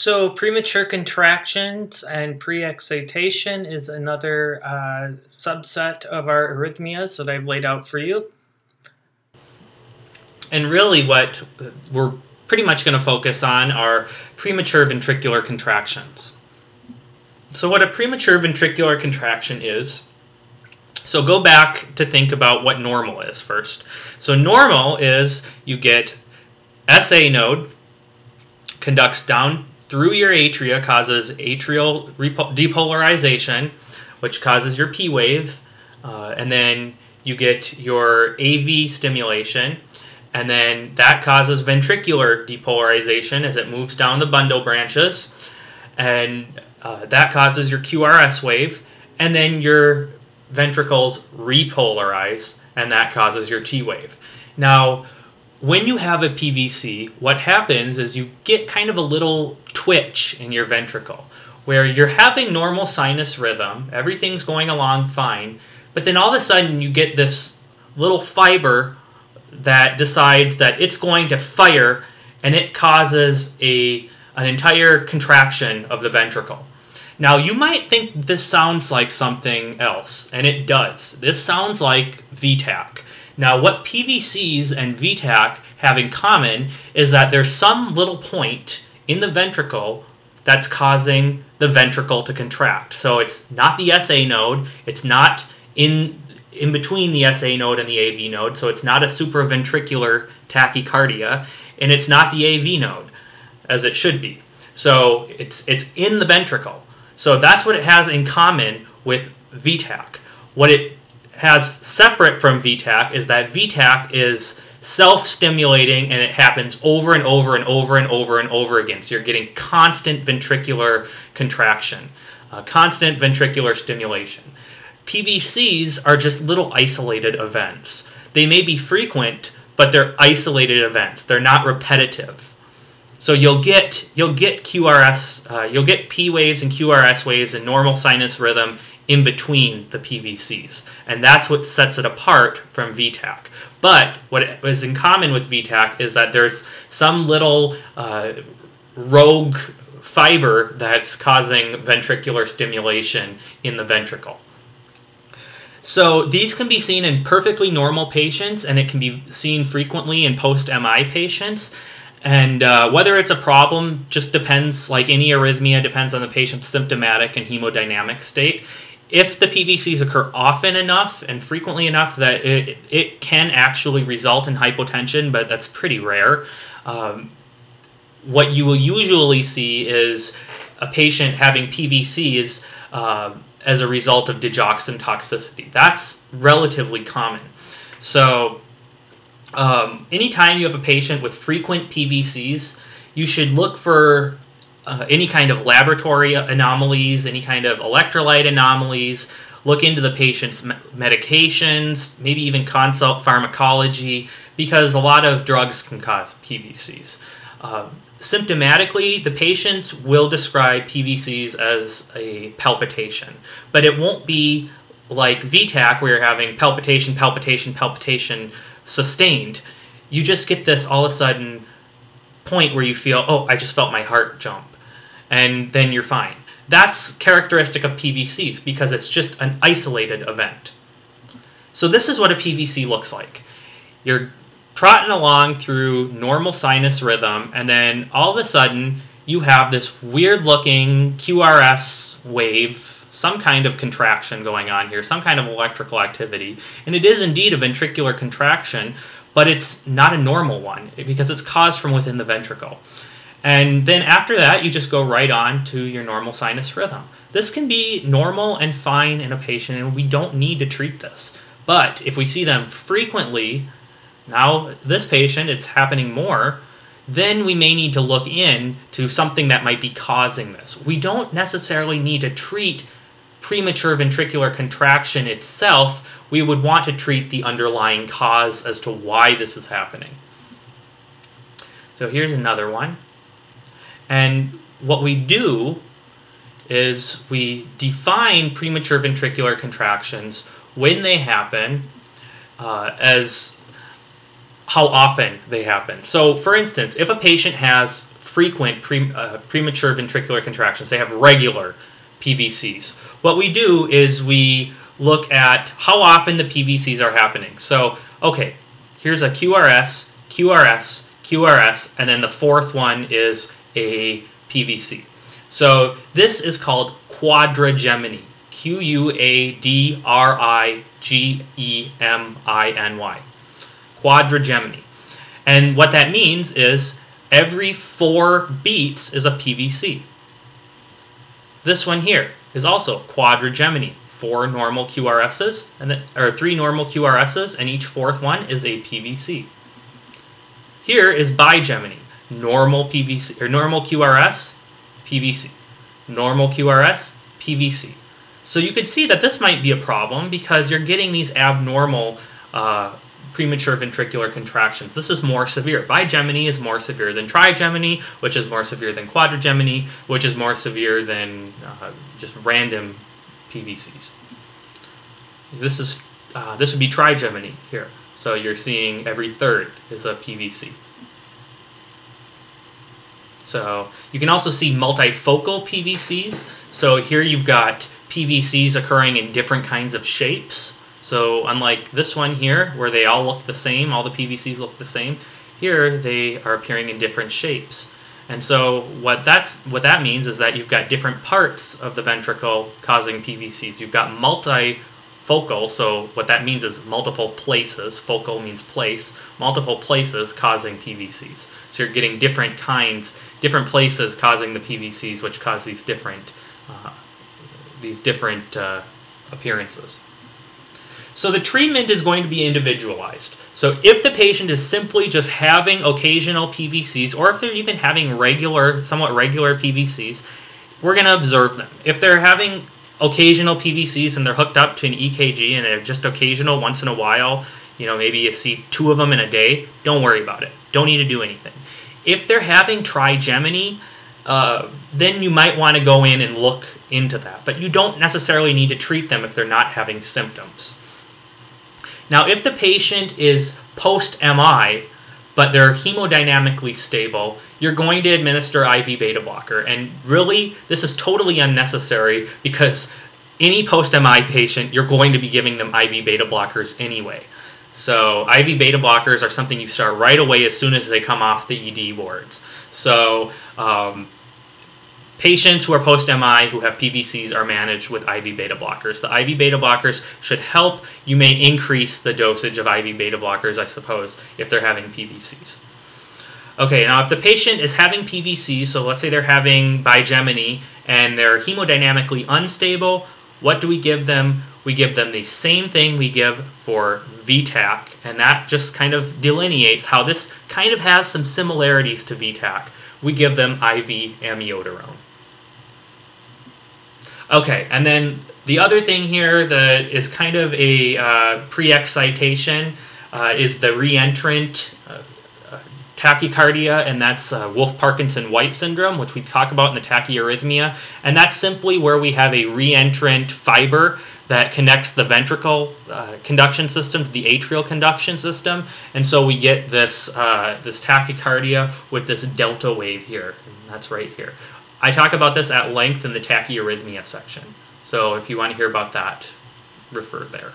So premature contractions and pre-excitation is another uh, subset of our arrhythmias that I've laid out for you. And really what we're pretty much going to focus on are premature ventricular contractions. So what a premature ventricular contraction is, so go back to think about what normal is first. So normal is you get SA node, conducts down through your atria, causes atrial depolarization, which causes your P wave, uh, and then you get your AV stimulation, and then that causes ventricular depolarization as it moves down the bundle branches, and uh, that causes your QRS wave, and then your ventricles repolarize, and that causes your T wave. Now, when you have a PVC, what happens is you get kind of a little twitch in your ventricle where you're having normal sinus rhythm, everything's going along fine, but then all of a sudden you get this little fiber that decides that it's going to fire and it causes a an entire contraction of the ventricle. Now you might think this sounds like something else, and it does. This sounds like V-tach. Now, what PVCs and V-tach have in common is that there's some little point in the ventricle that's causing the ventricle to contract. So it's not the SA node, it's not in in between the SA node and the AV node, so it's not a supraventricular tachycardia, and it's not the AV node as it should be. So it's it's in the ventricle. So that's what it has in common with V-tach. What it has separate from V-tach is that V-tach is self-stimulating and it happens over and over and over and over and over again. So you're getting constant ventricular contraction, uh, constant ventricular stimulation. PVCs are just little isolated events. They may be frequent, but they're isolated events. They're not repetitive. So you'll get you'll get QRS, uh, you'll get P waves and QRS waves in normal sinus rhythm in between the PVCs. And that's what sets it apart from V-tach. But what is in common with V-tach is that there's some little uh, rogue fiber that's causing ventricular stimulation in the ventricle. So these can be seen in perfectly normal patients, and it can be seen frequently in post-MI patients. And uh, whether it's a problem just depends, like any arrhythmia, depends on the patient's symptomatic and hemodynamic state if the PVCs occur often enough and frequently enough that it, it can actually result in hypotension, but that's pretty rare. Um, what you will usually see is a patient having PVCs uh, as a result of digoxin toxicity. That's relatively common. So, um, anytime you have a patient with frequent PVCs, you should look for uh, any kind of laboratory anomalies, any kind of electrolyte anomalies, look into the patient's medications, maybe even consult pharmacology, because a lot of drugs can cause PVCs. Uh, symptomatically, the patients will describe PVCs as a palpitation, but it won't be like V-tach where you're having palpitation, palpitation, palpitation sustained. You just get this all of a sudden point where you feel, oh, I just felt my heart jump and then you're fine. That's characteristic of PVCs because it's just an isolated event. So this is what a PVC looks like. You're trotting along through normal sinus rhythm, and then all of a sudden you have this weird looking QRS wave, some kind of contraction going on here, some kind of electrical activity. And it is indeed a ventricular contraction, but it's not a normal one because it's caused from within the ventricle. And then after that, you just go right on to your normal sinus rhythm. This can be normal and fine in a patient, and we don't need to treat this. But if we see them frequently, now this patient, it's happening more, then we may need to look in to something that might be causing this. We don't necessarily need to treat premature ventricular contraction itself. We would want to treat the underlying cause as to why this is happening. So here's another one. And what we do is we define premature ventricular contractions when they happen uh, as how often they happen. So, for instance, if a patient has frequent pre, uh, premature ventricular contractions. They have regular PVCs. What we do is we look at how often the PVCs are happening. So, okay, here's a QRS, QRS, QRS, and then the fourth one is a PVC. So this is called quadrigeminy. Q U A D R I G E M I N Y. Quadrigeminy. And what that means is every four beats is a PVC. This one here is also quadrigeminy. Four normal QRSs, and or three normal QRSs, and each fourth one is a PVC. Here is bigeminy. Normal PVC or normal QRS, PVC. Normal QRS, PVC. So you could see that this might be a problem because you're getting these abnormal uh, premature ventricular contractions. This is more severe. Bigeminy is more severe than trigeminy, which is more severe than quadrigeminy, which is more severe than uh, just random PVCs. This is uh, this would be trigeminy here. So you're seeing every third is a PVC. So you can also see multifocal PVCs. So here you've got PVCs occurring in different kinds of shapes. So unlike this one here, where they all look the same, all the PVCs look the same, here they are appearing in different shapes. And so what that's what that means is that you've got different parts of the ventricle causing PVCs. You've got multifocal, so what that means is multiple places. Focal means place. Multiple places causing PVCs. So you're getting different kinds, different places causing the PVCs, which cause these different uh, these different uh, appearances. So the treatment is going to be individualized. So if the patient is simply just having occasional PVCs, or if they're even having regular, somewhat regular PVCs, we're going to observe them. If they're having occasional PVCs and they're hooked up to an EKG and they're just occasional once in a while, you know, maybe you see two of them in a day, don't worry about it. Don't need to do anything. If they're having trigeminy, uh, then you might want to go in and look into that. But you don't necessarily need to treat them if they're not having symptoms. Now, if the patient is post MI, but they're hemodynamically stable, you're going to administer IV beta blocker. And really, this is totally unnecessary because any post MI patient, you're going to be giving them IV beta blockers anyway. So, IV beta blockers are something you start right away as soon as they come off the ED wards. So, um, Patients who are post MI who have PVCs are managed with IV beta blockers. The IV beta blockers should help. You may increase the dosage of IV beta blockers, I suppose, if they're having PVCs. Okay, now if the patient is having PVC, so let's say they're having bigeminy and they're hemodynamically unstable, what do we give them? We give them the same thing we give for V-tach, and that just kind of delineates how this kind of has some similarities to V-tach. We give them IV amiodarone. Okay, and then the other thing here that is kind of a uh, pre-excitation uh, is the reentrant uh, uh tachycardia, and that's uh, Wolff-Parkinson-White syndrome, which we talk about in the tachyarrhythmia. And that's simply where we have a reentrant fiber that connects the ventricle uh, conduction system to the atrial conduction system, and so we get this this tachycardia with this delta wave here. And that's right here. I talk about this at length in the tachyarrhythmia section. So if you want to hear about that, refer there.